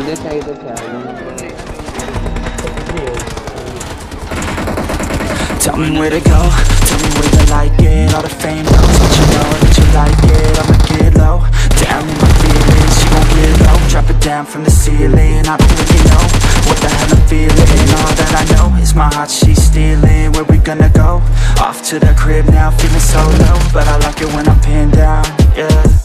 इधर से इधर से आ Tell me where to go, tell me where you like it All the fame knows that you know that you like it I'ma get low, down in my feelings She gon' get low, drop it down from the ceiling I don't really know what the hell I'm feeling All that I know is my heart she's stealing Where we gonna go? Off to the crib now, feeling so low But I like it when I'm pinned down, yeah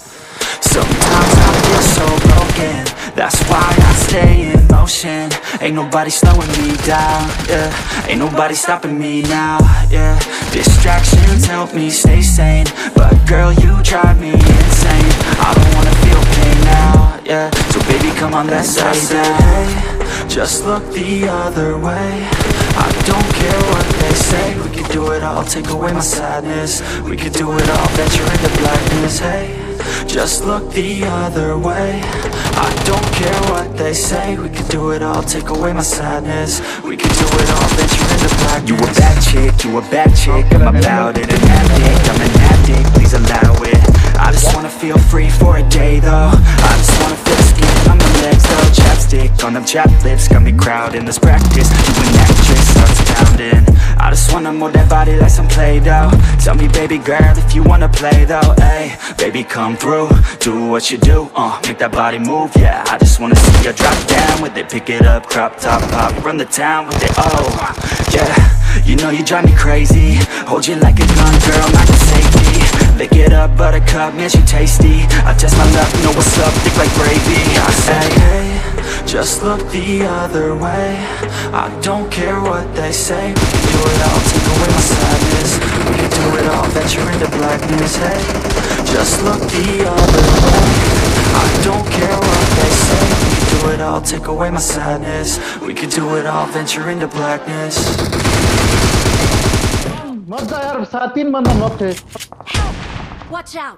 Motion. Ain't nobody slowing me down, yeah. Ain't nobody stopping me now, yeah. Distractions help me stay sane But girl, you drive me insane. I don't wanna feel pain now, yeah. So baby, come on, let's say that Hey, just look the other way. I don't care what they say. We could do it all, take away my sadness. We could do it all, venture into blackness, hey. Just look the other way I don't care what they say We could do it all, take away my sadness. We could do it all, venture into blackness. You a bad chick, you a bad chick I'm about it, an addict, I'm an addict Please allow it. I just wanna feel free for a day though. I just wanna feel skin on my legs though. Chapstick on them chap lips Got me crowding, let's practice. You an actress, starts pounding wanna mold that body like some Play-Doh. Tell me baby girl if you wanna play though Ay, baby come through, do what you do uh, Make that body move, yeah. I just wanna see you drop down with it. Pick it up, crop top, pop, run the town with it Oh, yeah, you know you drive me crazy. Hold you like a gun, girl, not your safety. Lick it up, buttercup, man, you tasty. I test my luck, know what's up, thick like gravy. I say, just look the other way I don't care what they say We can do it all, take away my sadness We can do it all, venture into blackness, hey Just look the other way I don't care what they say We can do it all, take away my sadness We can do it all, venture into blackness मर जा यार सात तीन बंदा knock है Watch out!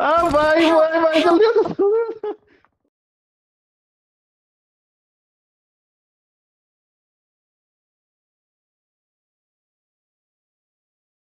Ah, vai, vai, vai, meu Deus do céu.